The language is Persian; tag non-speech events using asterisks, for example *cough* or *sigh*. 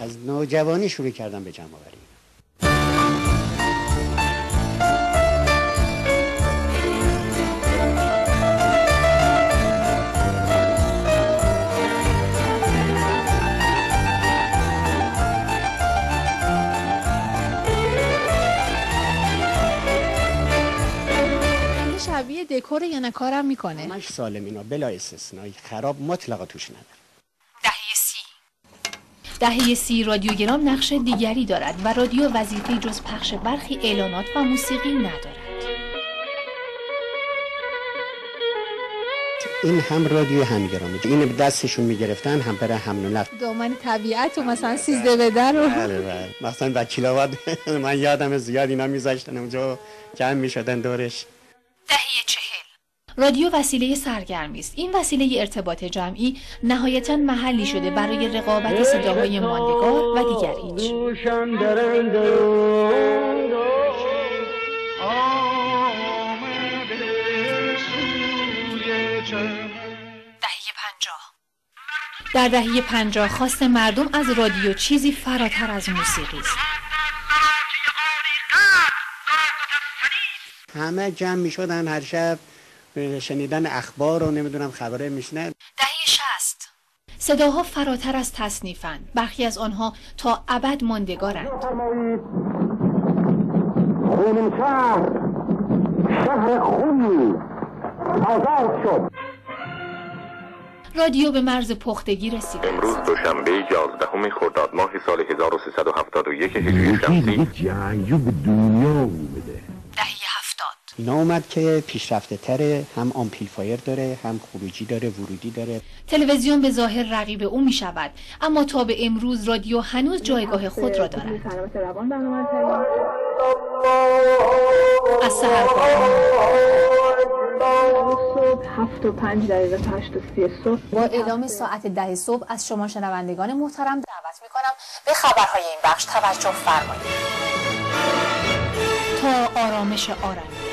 از نوجوانی شروع کردم به جمع آوری. شبیه دکور یا نکارم می‌کنه. همش سالم اینا بلا استثنایی خراب مطلقا توش نداره. دهه سی رادیوگرام نقش دیگری دارد و رادیو وظیفه جز پخش برخی اعلانات و موسیقی ندارد. این هم رادیو هم گرامی. این دستشون می‌گرفتن هم برای حمل و نقل دامن طبیعت و مثلا سیزده به در رو. بله بله. مثلا وکیلاباد *laughs* من یادم زیاد اینا میذاشتن اونجا جمع می‌شدن دورش. چهل رادیو وسیله سرگرمی است. این وسیله ارتباط جمعی نهایتا محلی شده برای رقابت صداهای ماندگار و دیگر هیچ. در دهه پنجاه خواست مردم از رادیو چیزی فراتر از موسیقی است. همه جمع می‌شدن هر شب. شنیدن اخبار و نمی‌دونم خبره میشنن دهه شست صداها فراتر از تصنیفند. برخی از آنها تا ابد ماندگارند. خونین شهر شهر خونی آزاد شد. رادیو به مرز پختگی رسیده امروز دوشنبه 11 خرداد ماه سال 1371 هجری شمسی. جنگجو به دنیا هفتاد اینا اومد که پیشرفته تره هم آمپلیفایر داره هم خروجی داره ورودی داره. تلویزیون به ظاهر رقیب او می شود اما تا به امروز رادیو هنوز جایگاه خود را دارد. از صبح هفت و پنج دقیقه تا هشت و سی صبح با اعلام ساعت ده صبح از شما شنوندگان محترم دعوت می کنم به خبرهای این بخش توجه فرمایید. تا آرامش آرمی